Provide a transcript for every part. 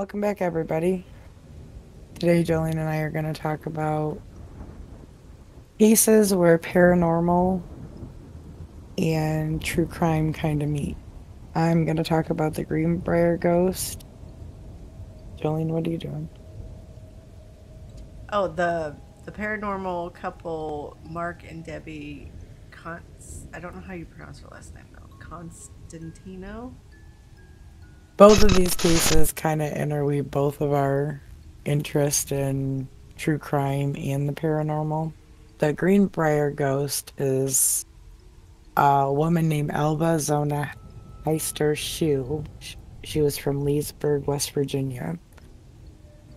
Welcome back, everybody. Today, Jolene and I are going to talk about cases where paranormal and true crime kind of meet. I'm going to talk about the Greenbrier ghost. Jolene, what are you doing? Oh, the the paranormal couple, Mark and Debbie. Con- I don't know how you pronounce her last name though. Constantino. Both of these cases kind of interweave both of our interest in true crime and the paranormal. The Greenbrier ghost is a woman named Elva Zona Heaster Shue. She was from Leesburg, West Virginia.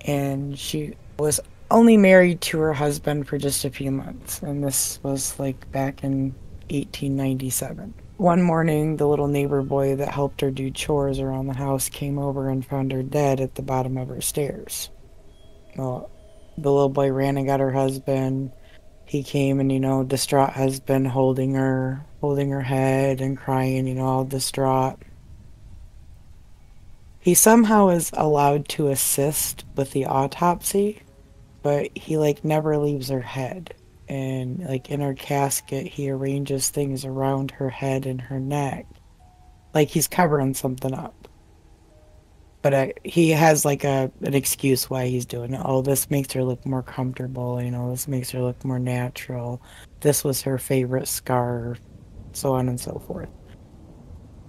And she was only married to her husband for just a few months. And this was like back in 1897. One morning, the little neighbor boy that helped her do chores around the house came over and found her dead at the bottom of her stairs. Well, the little boy ran and got her husband. He came and, you know, distraught husband holding her, holding her head and crying, you know, all distraught. He somehow is allowed to assist with the autopsy, but he, like, never leaves her head. And, like, in her casket, he arranges things around her head and her neck. Like he's covering something up but uh, he has like a an excuse why he's doing it. Oh, this makes her look more comfortable. You know, this makes her look more natural. This was her favorite scar, so on and so forth.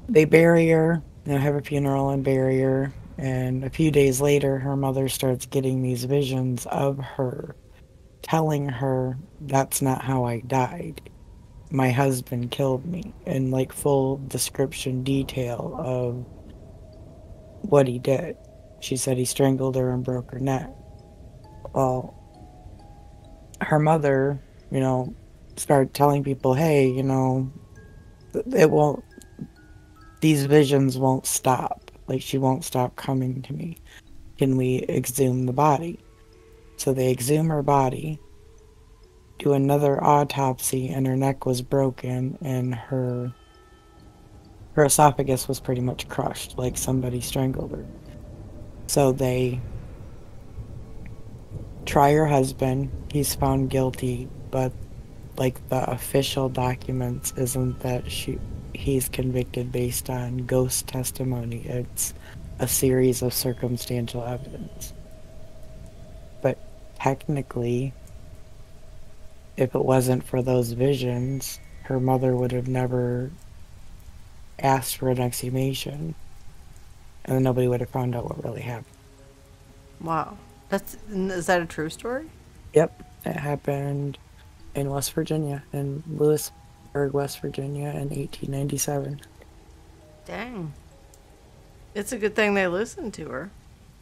They bury her. They have a funeral and bury her. And a few days later, her mother starts getting these visions of her, telling her that's not how I died. My husband killed me, in like full description detail of what he did. She said he strangled her and broke her neck. Well, her mother, you know, started telling people, hey, you know, it won't, these visions won't stop. Like, she won't stop coming to me. Can we exhume the body? So they exhume her body, do another autopsy, and her neck was broken, and her her esophagus was pretty much crushed, like somebody strangled her. So they try her husband. He's found guilty, but like the official documents isn't that she he's convicted based on ghost testimony. It's a series of circumstantial evidence. Technically, if it wasn't for those visions, her mother would have never asked for an exhumation, and then nobody would have found out what really happened. Wow, that's is that a true story? Yep, it happened in West Virginia, in Lewisburg, West Virginia, in 1897. Dang, it's a good thing they listened to her.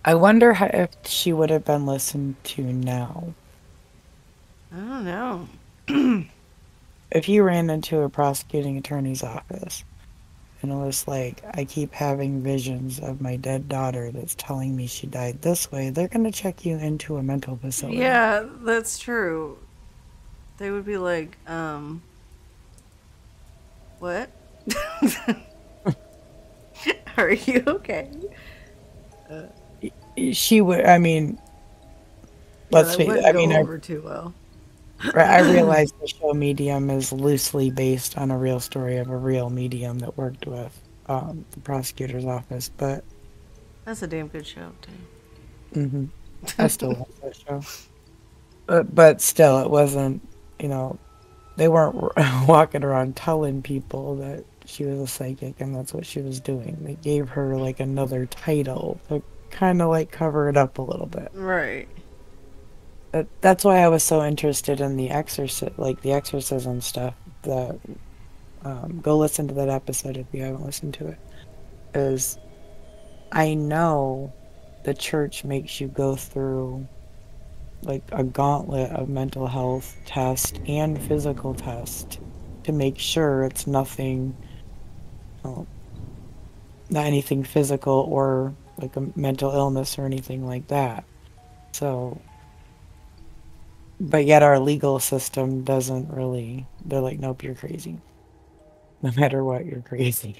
I wonder how, if she would have been listened to now. I don't know. if you ran into a prosecuting attorney's office and it was like, I keep having visions of my dead daughter that's telling me she died this way. They're going to check you into a mental facility. Yeah, that's true. They would be like, um, what? Are you okay? Uh, she would, I mean, let's face I mean, over I, too well. I realize the show Medium is loosely based on a real story of a real medium that worked with um, the prosecutor's office, but that's a damn good show too. Mm-hmm. I still love that show, but but still, it wasn't. You know, they weren't walking around telling people that she was a psychic and that's what she was doing. They gave her like another title to kind of like cover it up a little bit. Right that's why I was so interested in the exorcist, like the exorcism stuff. The um, go listen to that episode if you haven't listened to it. Is I know the church makes you go through like a gauntlet of mental health test and physical test to make sure it's nothing, well, not anything physical or like a mental illness or anything like that. So but yet our legal system doesn't really they're like nope you're crazy no matter what, you're crazy.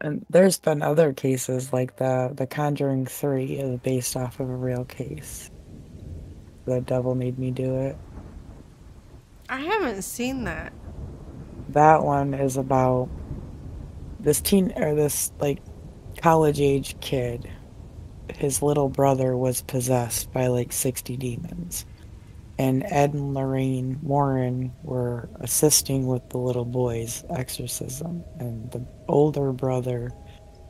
And there's been other cases like the the Conjuring Three is based off of a real case. The devil made me do it. I haven't seen that. That one is about this teen or this like college age kid. His little brother was possessed by like 60 demons. And Ed and Lorraine Warren were assisting with the little boy's exorcism. And the older brother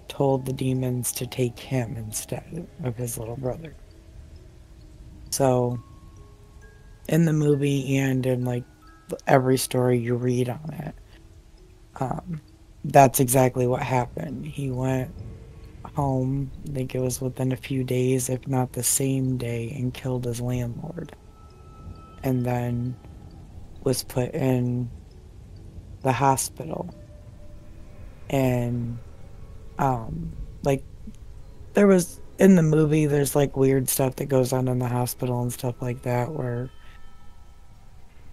told the demons to take him instead of his little brother. So, in the movie and in like every story you read on it, um, that's exactly what happened. He went home, I think it was within a few days, if not the same day, and killed his landlord. And then was put in the hospital. And, um, like, there was in the movie, there's like weird stuff that goes on in the hospital and stuff like that where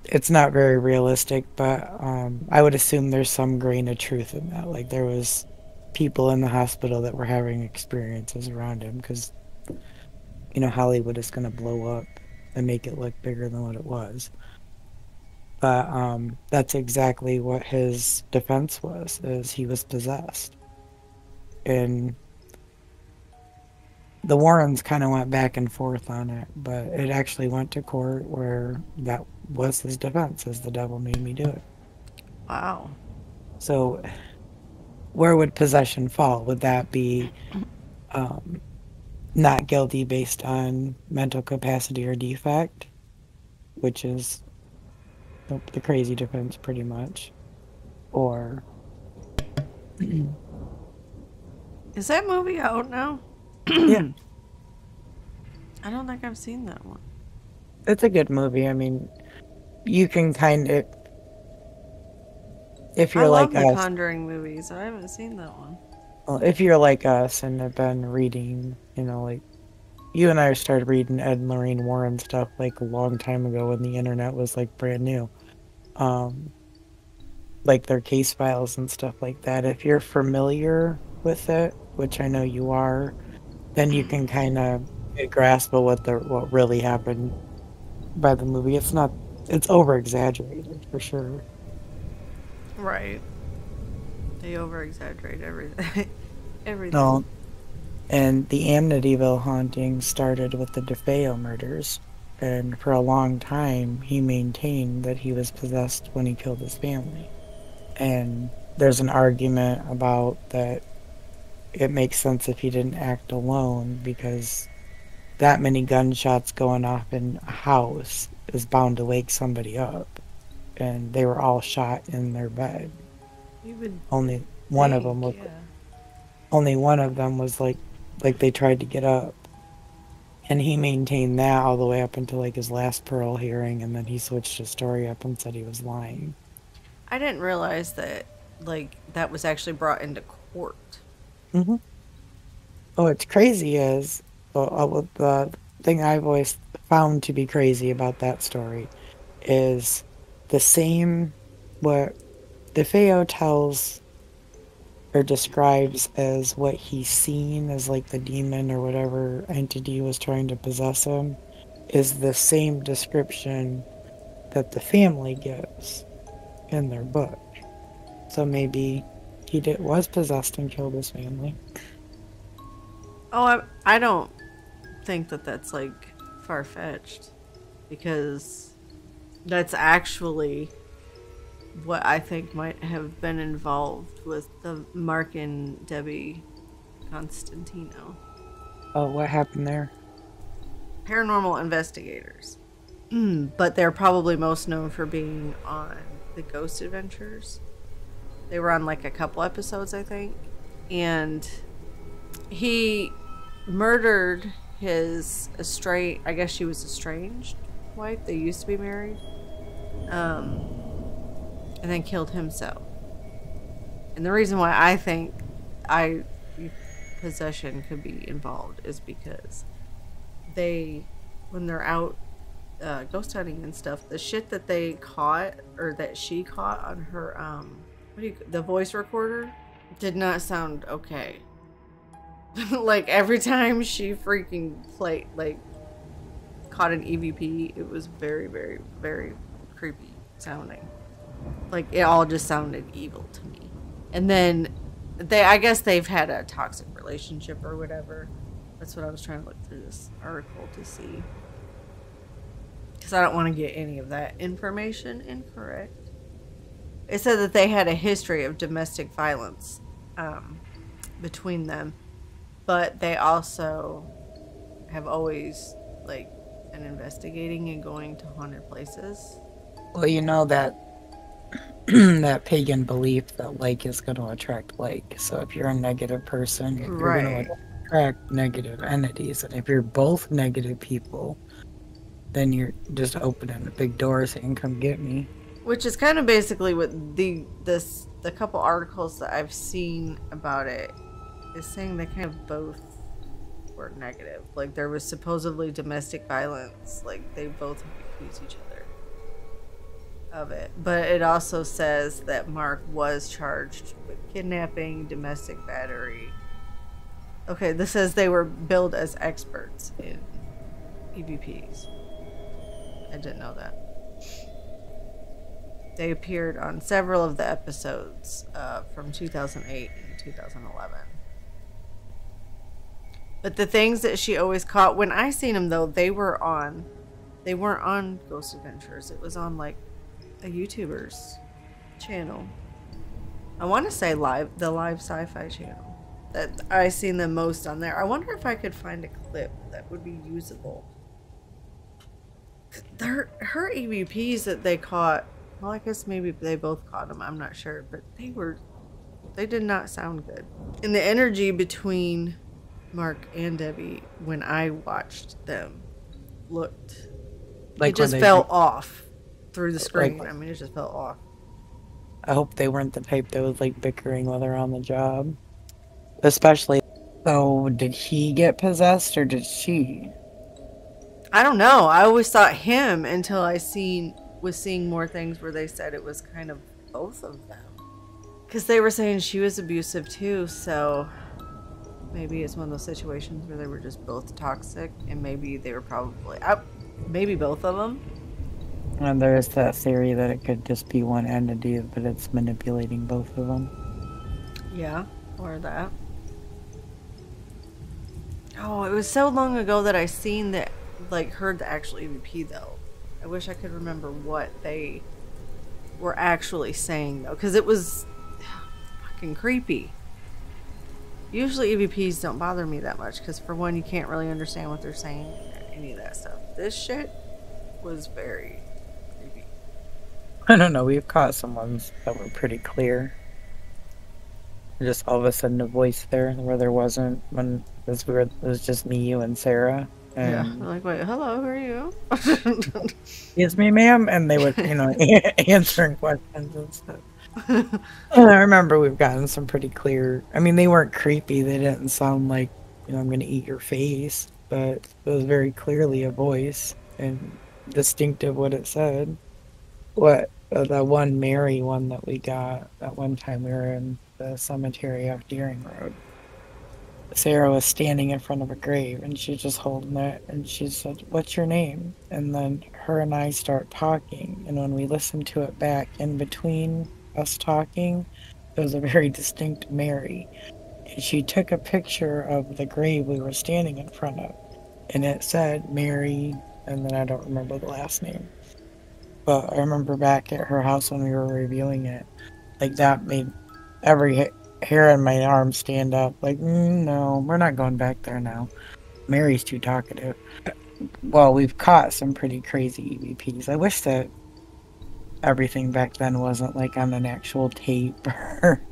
it's not very realistic, but um, I would assume there's some grain of truth in that. Like there was people in the hospital that were having experiences around him because you know Hollywood is going to blow up and make it look bigger than what it was. But um, that's exactly what his defense was: is he was possessed, and the Warrens kind of went back and forth on it, but it actually went to court where that was his defense, as the devil made me do it. Wow. So, where would possession fall? Would that be um, not guilty based on mental capacity or defect, which is the, the crazy defense, pretty much, or Is that movie out now? yeah, I don't think I've seen that one. it's a good movie. I mean, you can kind of, if I you're love like the us, Conjuring movies. I haven't seen that one. Well, if you're like us and have been reading, you know, like you and I started reading Ed and Lorraine Warren stuff like a long time ago when the internet was like brand new. Um, like their case files and stuff like that. If you're familiar with it, which I know you are, then you can kind of grasp of what the what really happened by the movie. It's not it's over exaggerated for sure. Right. They over exaggerate everything. everything. No. And the Amityville haunting started with the DeFeo murders. And for a long time, he maintained that he was possessed when he killed his family. And there's an argument about that it makes sense if he didn't act alone because that many gunshots going off in a house is bound to wake somebody up. And they were all shot in their bed. Only one of them was yeah. only one of them was like like they tried to get up and he maintained that all the way up until like his last parole hearing and then he switched his story up and said he was lying I didn't realize that like that was actually brought into court. mm-hmm. oh what's crazy is well, the thing i've always found to be crazy about that story is the same what DeFeo tells or describes as what he's seen as like the demon or whatever entity was trying to possess him is the same description that the family gives in their book. So maybe he did was possessed and killed his family. Oh, I, I don't think that that's like far fetched because that's actually what I think might have been involved with the Mark and Debbie Constantino. Oh, what happened there? Paranormal investigators. Hmm, but they're probably most known for being on the Ghost Adventures. They were on like a couple episodes, I think. And he murdered his estranged, I guess she was estranged wife. They used to be married. Um, and then killed himself. And the reason why I think I possession could be involved is because they, when they're out uh, ghost hunting and stuff, the shit that they caught or that she caught on her um, what do you the voice recorder did not sound okay. like every time she freaking played like caught an EVP, it was very, very, very creepy sounding. Like it all just sounded evil to me. And then they I guess they've had a toxic relationship or whatever. That's what I was trying to look through this article to see. Because I don't want to get any of that information incorrect. It said that they had a history of domestic violence um, between them, but they also have always like been investigating and going to haunted places. Well, you know that that pagan belief that like is going to attract like. So if you're a negative person, you're Right. going to attract negative entities, and if you're both negative people, then you're just opening a big door saying, "Come get me." Which is kind of basically what the this the couple articles that I've seen about it is saying they kind of both were negative. Like there was supposedly domestic violence. Like they both accused each other of it. But it also says that Mark was charged with kidnapping, domestic battery. Okay, this says they were billed as experts in EVPs. I didn't know that. They appeared on several of the episodes uh, from 2008 and 2011. But the things that she always caught, when I seen them though, they were on, they weren't on Ghost Adventures. It was on like a YouTuber's channel. I want to say live, the live sci-fi channel. That I seen the most on there. I wonder if I could find a clip that would be usable. Her, her EVPs that they caught well, I guess maybe they both caught them. I'm not sure, but they were, they did not sound good. And the energy between Mark and Debbie when I watched them looked, Like it just felt off through the screen. Like- I mean, it just felt off. I hope they weren't the type that was like bickering while they're on the job. Especially. So, did he get possessed or did she? I don't know. I always thought him until I seen was seeing more things where they said it was kind of both of them. Because they were saying she was abusive too, so maybe it's one of those situations where they were just both toxic, and maybe they were probably uh, maybe both of them. And there's that theory that it could just be one entity, but it's manipulating both of them. Yeah, or that. Oh, it was so long ago that I seen that, like, heard the actual EVP though. I wish I could remember what they were actually saying though, because it was fucking creepy. Usually EVPs don't bother me that much, because for one, you can't really understand what they're saying, any of that stuff. This shit was very. I don't know. We've caught some ones that were pretty clear. Just all of a sudden, a voice there where there wasn't when it was weird. It was just me, you, and Sarah. Yeah. And I'm like, wait, hello, who are you? excuse me, ma'am, and they would, you know, answering questions and stuff. And I remember we've gotten some pretty clear. I mean, they weren't creepy. They didn't sound like, you know, I'm gonna eat your face, but it was very clearly a voice and distinctive what it said. What uh, the one Mary one that we got that one time we were in the cemetery off Deering Road. Sarah was standing in front of a grave and she's just holding it and she said, What's your name? And then her and I start talking. And when we listen to it back in between us talking, it was a very distinct Mary. And she took a picture of the grave we were standing in front of. And it said Mary, and then I don't remember the last name. But I remember back at her house when we were reviewing it, like that made every hair on my arm stand up. Like, mm, no, we're not going back there now. Mary's too talkative. Well, we've caught some pretty crazy EVPs. I wish that everything back then wasn't like on an actual tape or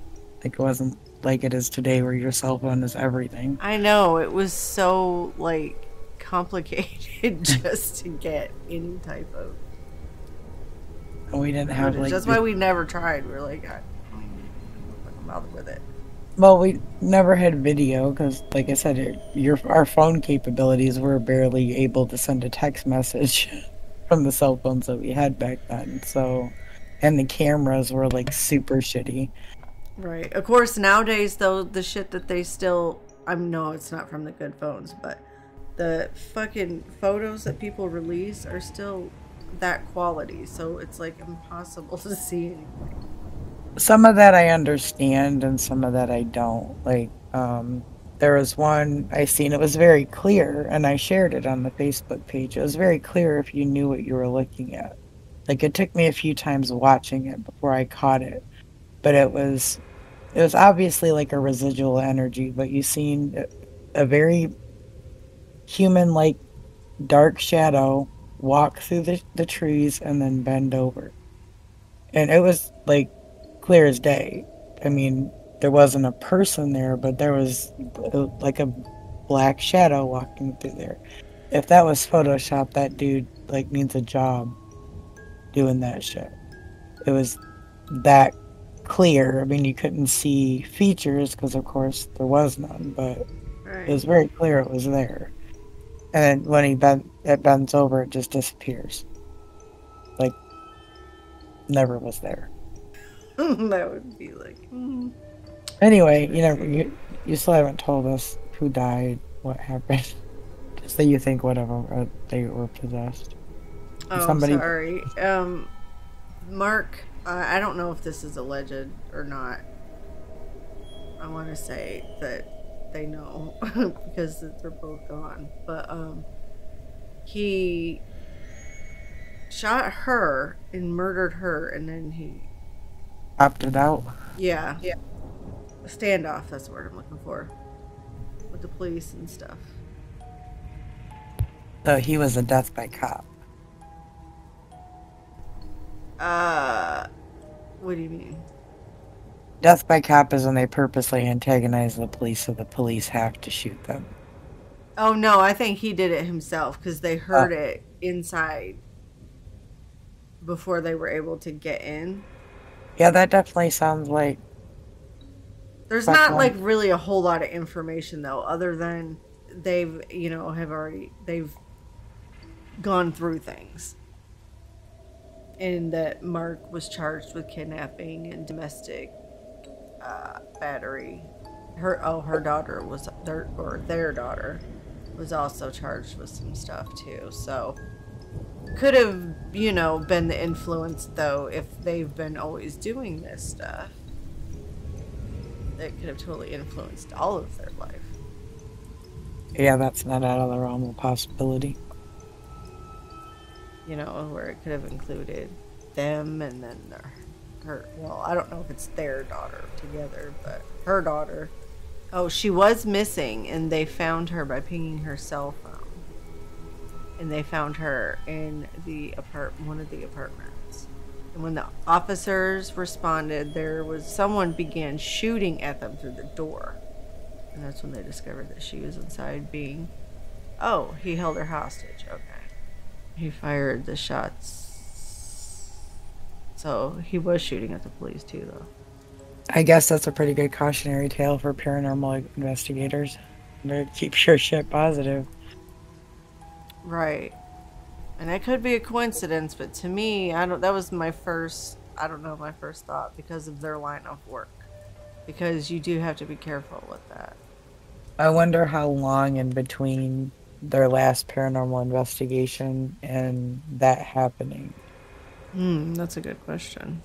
like it wasn't like it is today where your cell phone is everything. I know it was so like complicated just to get any type of. And we didn't have like That's why we never tried. We're like, I don't even fucking bother with it. Well, we never had video because, like I said, it, your our phone capabilities were barely able to send a text message from the cell phones that we had back then. So and the cameras were like super shitty. Right. Of course, nowadays though, the shit that they still I know it's not from the good phones, but the fucking photos that people release are still that quality, so it's like impossible to see anything. Some of that I understand and some of that I don't. Like, um there was one I seen it was very clear and I shared it on the Facebook page. It was very clear if you knew what you were looking at. Like it took me a few times watching it before I caught it. But it was it was obviously like a residual energy, but you seen a very human like dark shadow walk through the, the trees and then bend over. And it was like clear as day. I mean, there wasn't a person there, but there was uh, like a black shadow walking through there. If that was Photoshop, that dude like needs a job doing that shit. It was that clear. I mean, you couldn't see features because, of course, there was none, but right. it was very clear it was there. And when he bent, it bends over, it just disappears. Like, never was there. that would be like. Mm. Anyway, you know, you, you still haven't told us who died, what happened. Just that you think whatever uh, they were possessed. Oh, Somebody... sorry. Um, Mark, uh, I don't know if this is alleged or not. I want to say that they know because they're both gone. But um, he shot her and murdered her, and then he opted out. Yeah, yeah. A standoff. That's the word I'm looking for with the police and stuff. So he was a death by cop. Uh, what do you mean? Death by cop is when they purposely antagonize the police so the police have to shoot them. Oh no, I think he did it himself because they uh. heard oh. it inside before they were able to get in. Yeah, that definitely sounds like. There's not like really a whole lot of information though, other than they've you know have already they've gone through things and that Mark was charged with kidnapping and domestic uh, battery. Her oh, her daughter was their or their daughter was also charged with some stuff too. So could have you know been the influence though if they've been always doing this stuff. It could have totally influenced all of their life. Yeah, that's not out of the realm of possibility you know, where it could have included them and then their, her. Well, I don't know if it's their daughter together, but her daughter. Oh, she was missing, and they found her by pinging her cell phone. And they found her in the apart one of the apartments. And when the officers responded, there was someone began shooting at them through the door. And that's when they discovered that she was inside being. Oh, he held her hostage. Okay. He fired the shots. So he was shooting at the police too, though. I guess that's a pretty good cautionary tale for paranormal investigators. To keep your shit positive. Right. And that could be a coincidence, but to me, I don't. That was my first. I don't know my first thought because of their line of work. Because you do have to be careful with that. I wonder how long in between their last paranormal investigation and that happening? Hmm, that's a good question.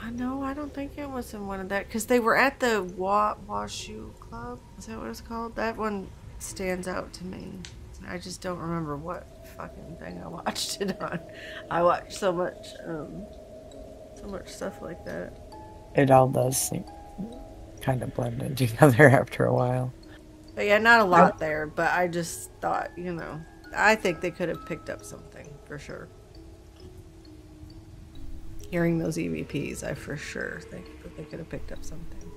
I know. I don't think it was in one of that because they were at the Wa- Washoe Club. Is that what it's called? That one stands out to me. I just don't remember what fucking thing I watched it on. I watched so much, um, so much stuff like that. It all does seem kind of blend together after a while. But yeah, not a lot there, but I just thought, you know, I think they could have picked up something for sure. Hearing those EVPs, I for sure think that they could have picked up something.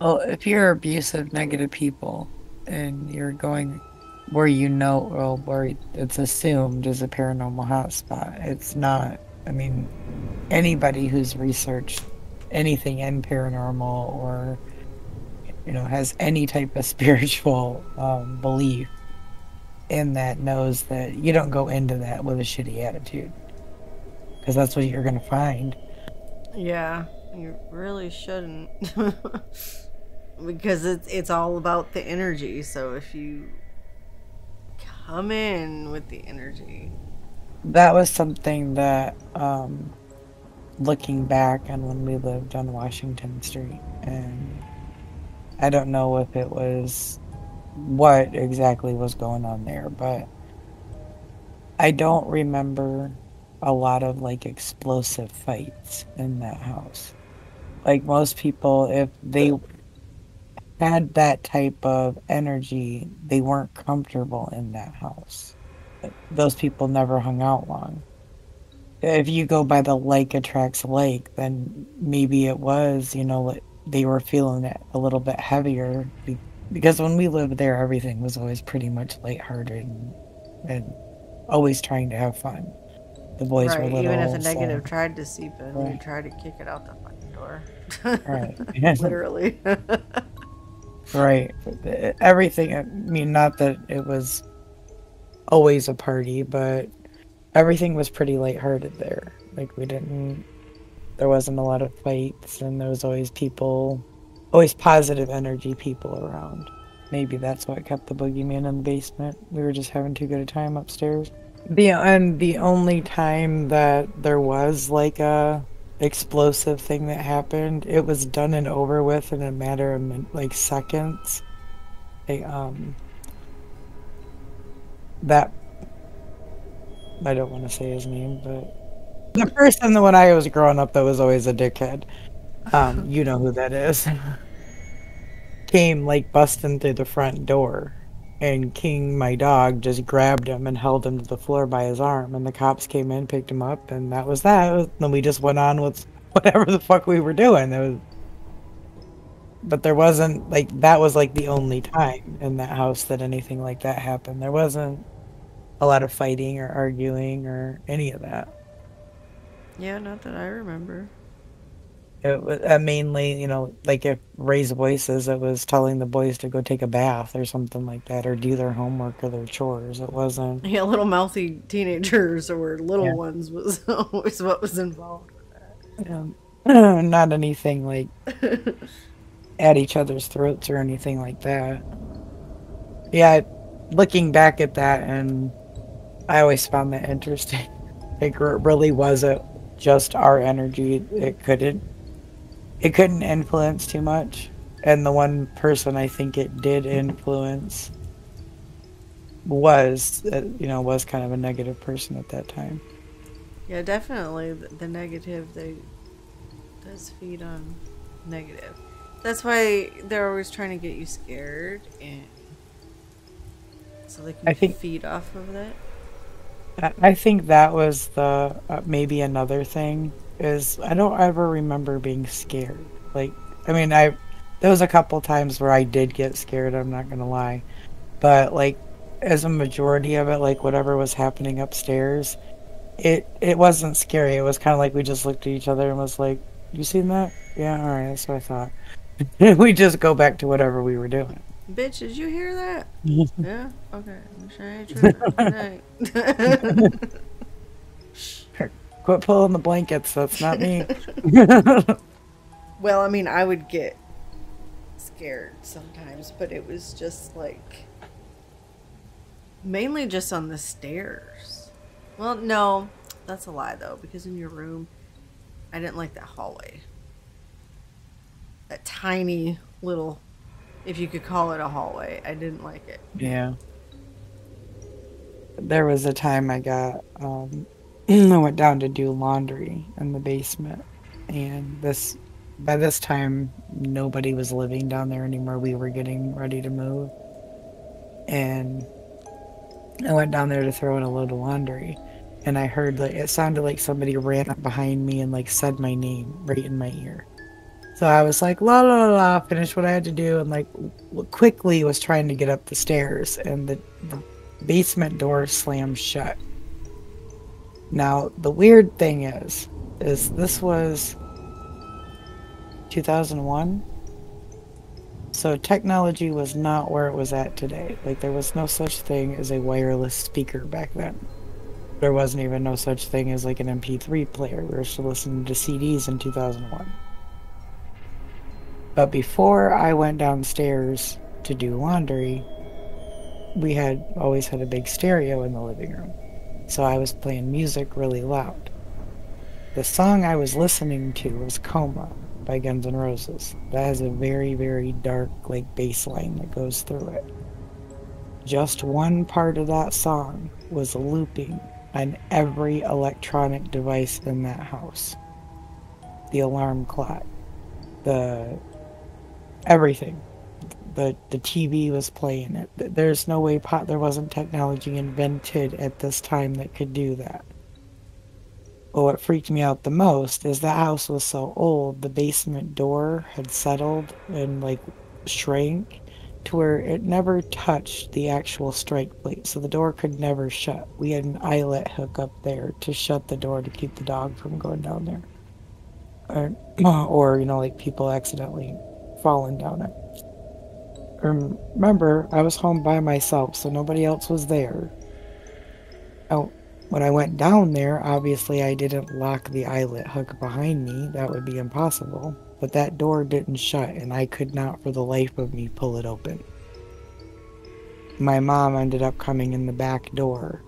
Well, if you're abusive, negative people, and you're going where you know, well, where it's assumed is a paranormal hotspot, it's not. I mean, anybody who's researched anything in paranormal or you know, has any type of spiritual um, belief in that knows that you don't go into that with a shitty attitude. Because that's what you're gonna find. Yeah, you really shouldn't. because it's it's all about the energy. So if you come in with the energy, that was something that um, looking back on when we lived on Washington Street, and I don't know if it was what exactly was going on there, but I don't remember a lot of like explosive fights in that house. Like most people, if they had that type of energy, they weren't comfortable in that house. Those people never hung out long. If you go by the like attracts like, then maybe it was, you know, they were feeling it a little bit heavier. Because when we lived there, everything was always pretty much lighthearted and, and always trying to have fun. The boys right, were little. Even if the negative so, tried to seep in, right. you tried to kick it out the fucking door. right. Literally. right. Everything. I mean, not that it was always a party, but everything was pretty lighthearted there. Like we didn't. There wasn't a lot of fights, and there was always people, always positive energy people around. Maybe that's what kept the boogeyman in the basement. We were just having too good a time upstairs. The and the only time that there was like a explosive thing that happened, it was done and over with in a matter of like seconds. They, um, that I don't want to say his name, but the person that when I was growing up that was always a dickhead. Um, you know who that is. Came like busting through the front door and King, my dog, just grabbed him and held him to the floor by his arm. And the cops came in, picked him up, and that was that. Then we just went on with whatever the fuck we were doing. There was, but there wasn't like that was like the only time in that house that anything like that happened. There wasn't a lot of fighting or arguing or any of that. Yeah, not that I remember. It was uh, mainly, you know, like if raised voices, it was telling the boys to go take a bath or something like that, or do their homework or their chores. It wasn't. Yeah, little mouthy teenagers or little yeah. ones was always what was involved. Yeah. Not anything like at each other's throats or anything like that. Yeah, looking back at that, and I always found that interesting. It really wasn't just our energy. It couldn't it couldn't influence too much. And the one person I think it did influence was, uh, you know, was kind of a negative person at that time. Yeah, definitely. The negative they does feed on negative. That's why they're always trying to get you scared, and so they can I think, feed off of that. I think that was the uh, maybe another thing is I don't ever remember being scared. Like, I mean, I there was a couple times where I did get scared. I'm not gonna lie, but like as a majority of it, like whatever was happening upstairs, it it wasn't scary. It was kind of like we just looked at each other and was like, "You seen that? Yeah, all right, that's what I thought." we just go back to whatever we were doing. Bitch, did you hear that? yeah. Okay. I'm sure Quit pulling the blankets. That's not me. well, I mean, I would get scared sometimes, but it was just like mainly just on the stairs. Well, no, that's a lie though, because in your room, I didn't like that hallway. That tiny little, if you could call it a hallway, I didn't like it. Yeah. There was a time I got um, Mm, I went down to do laundry in the basement, and this by this time nobody was living down there anymore. We were getting ready to move, and I went down there to throw in a load of laundry, and I heard like it sounded like somebody ran up behind me and like said my name right in my ear. So I was like la la la, finished what I had to do, and like quickly was trying to get up the stairs, and the, the basement door slammed shut now, the weird thing is, is this was 2001. So technology was not where it was at today. Like there was no such thing as a wireless speaker back then. there wasn't even no such thing as like an MP3 player. We were still listening to CDs in 2001. But before I went downstairs to do laundry, we had always had a big stereo in the living room. So I was playing music really loud. The song I was listening to was Coma by Guns N' Roses. That has a very, very dark, like, bass line that goes through it. Just one part of that song was looping on every electronic device in that house. The alarm clock, the everything. The the TV was playing it. There's no way pot there wasn't technology invented at this time that could do that. But what freaked me out the most is the house was so old, the basement door had settled and like shrank to where it never touched the actual strike plate, so the door could never shut. We had an eyelet hook up there to shut the door to keep the dog from going down there. Or, or you know, like people accidentally falling down it. Remember, I was home by myself, so nobody else was there. Oh, when I went down there, obviously I didn't lock the eyelet hook behind me. That would be impossible but that door didn't shut and I could not for the life of me pull it open. My mom ended up coming in the back door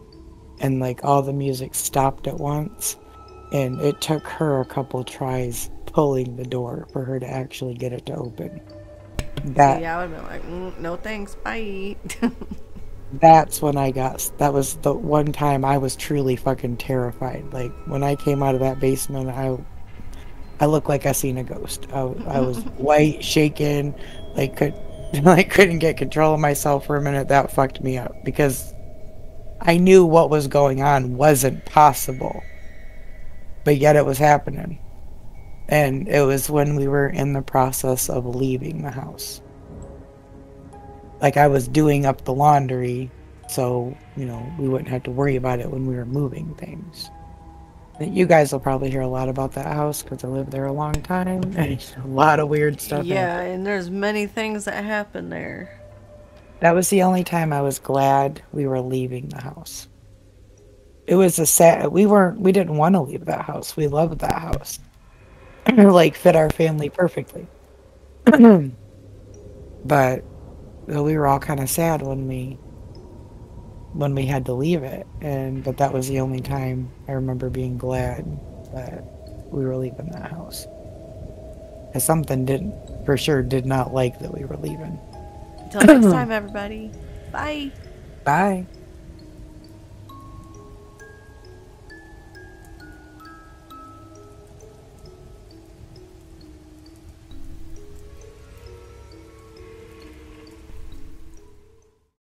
and like all the music stopped at once and it took her a couple tries pulling the door for her to actually get it to open. That yeah, I would have been like, mm, no thanks, bye. that's when I got. That was the one time I was truly fucking terrified. Like when I came out of that basement, I I looked like I seen a ghost. I, I was white, shaking, like could I couldn't get control of myself for a minute. That fucked me up because I knew what was going on wasn't possible, but yet it was happening. And it was when we were in the process of leaving the house. Like I was doing up the laundry, so you know we wouldn't have to worry about it when we were moving things. You guys will probably hear a lot about that house because I lived there a long time. And a lot of weird stuff. Yeah, and there's many things that happen there. That was the only time I was glad we were leaving the house. It was a sad. We weren't. We didn't want to leave that house. We loved that house. like fit our family perfectly. but we were all kind of sad when we when we had to leave it and but that was the only time i remember being glad that we were leaving that house. As something didn't for sure did not like that we were leaving. Until next time everybody. Bye. Bye